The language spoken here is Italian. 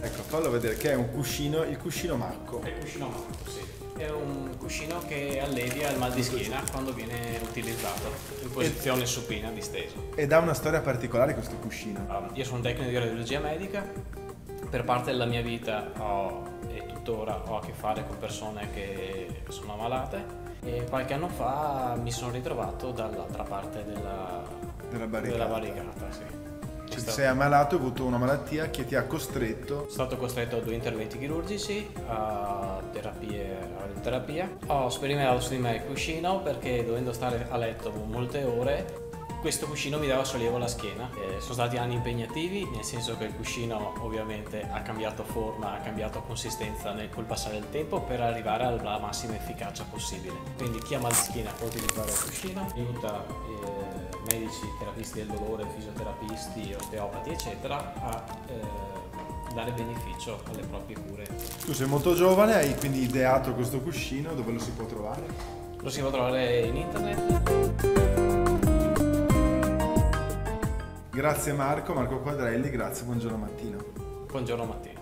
Ecco, fallo vedere che è un cuscino, il cuscino Marco. È il cuscino Marco, sì. È un cuscino che allevia il mal di schiena quando viene utilizzato in posizione supina disteso. Ed ha una storia particolare questo cuscino. Um, io sono un tecnico di radiologia medica, per parte della mia vita ho, tuttora ho a che fare con persone che sono ammalate e qualche anno fa mi sono ritrovato dall'altra parte della, Della barricata. della barricata, sì. Cioè, stato- sei ammalato, hai avuto una malattia che ti ha costretto. Sono stato costretto a due interventi chirurgici, a terapie, a radioterapia. Ho sperimentato su di me il cuscino perché dovendo stare a letto molte ore, questo cuscino mi dava sollievo alla schiena. Eh, sono stati anni impegnativi, nel senso che il cuscino ovviamente ha cambiato forma, ha cambiato consistenza nel, col passare del tempo per arrivare alla massima efficacia possibile. Quindi chi ha mal di schiena può utilizzare il cuscino, aiuta eh, medici, terapisti del dolore, fisioterapisti, osteopati, eccetera, a eh, dare beneficio alle proprie cure. Tu sei molto giovane, hai quindi ideato questo cuscino, dove lo si può trovare? Lo si può trovare in internet. Grazie Marco, Marco Quadrelli, grazie, buongiorno Mattino. Buongiorno Matteo.